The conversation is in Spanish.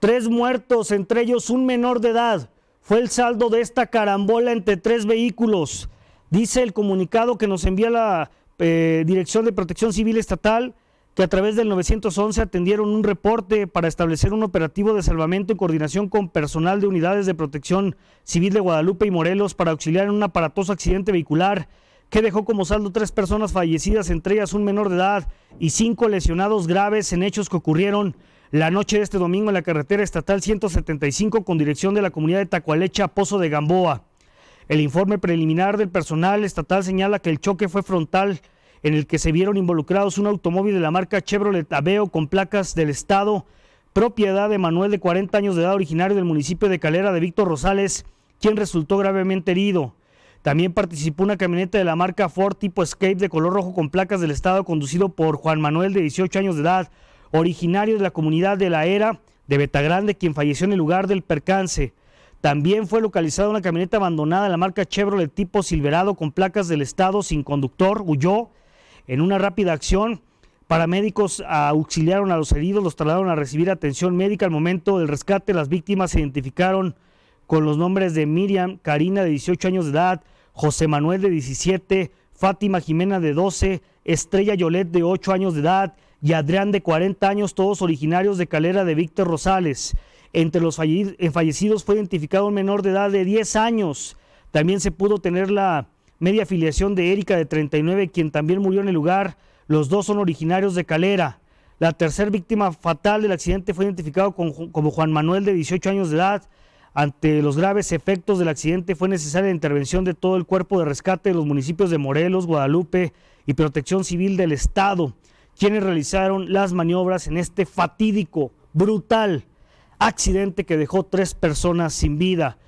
Tres muertos, entre ellos un menor de edad. Fue el saldo de esta carambola entre tres vehículos. Dice el comunicado que nos envía la eh, Dirección de Protección Civil Estatal que a través del 911 atendieron un reporte para establecer un operativo de salvamento en coordinación con personal de unidades de protección civil de Guadalupe y Morelos para auxiliar en un aparatoso accidente vehicular que dejó como saldo tres personas fallecidas, entre ellas un menor de edad y cinco lesionados graves en hechos que ocurrieron la noche de este domingo en la carretera estatal 175 con dirección de la comunidad de Tacualecha Pozo de Gamboa. El informe preliminar del personal estatal señala que el choque fue frontal en el que se vieron involucrados un automóvil de la marca Chevrolet Aveo con placas del Estado, propiedad de Manuel de 40 años de edad, originario del municipio de Calera de Víctor Rosales, quien resultó gravemente herido. También participó una camioneta de la marca Ford tipo Escape de color rojo con placas del Estado, conducido por Juan Manuel de 18 años de edad, originario de la comunidad de La Era de Betagrande, quien falleció en el lugar del percance. También fue localizada una camioneta abandonada de la marca Chevrolet tipo Silverado con placas del Estado sin conductor, huyó en una rápida acción, paramédicos auxiliaron a los heridos, los trasladaron a recibir atención médica. Al momento del rescate, las víctimas se identificaron con los nombres de Miriam Karina, de 18 años de edad, José Manuel, de 17, Fátima Jimena, de 12, Estrella Yolet, de 8 años de edad, y Adrián, de 40 años, todos originarios de Calera de Víctor Rosales. Entre los fallecidos fue identificado un menor de edad de 10 años. También se pudo tener la media afiliación de Erika de 39, quien también murió en el lugar. Los dos son originarios de Calera. La tercera víctima fatal del accidente fue identificado como Juan Manuel de 18 años de edad. Ante los graves efectos del accidente fue necesaria la intervención de todo el cuerpo de rescate de los municipios de Morelos, Guadalupe y Protección Civil del Estado, quienes realizaron las maniobras en este fatídico, brutal accidente que dejó tres personas sin vida.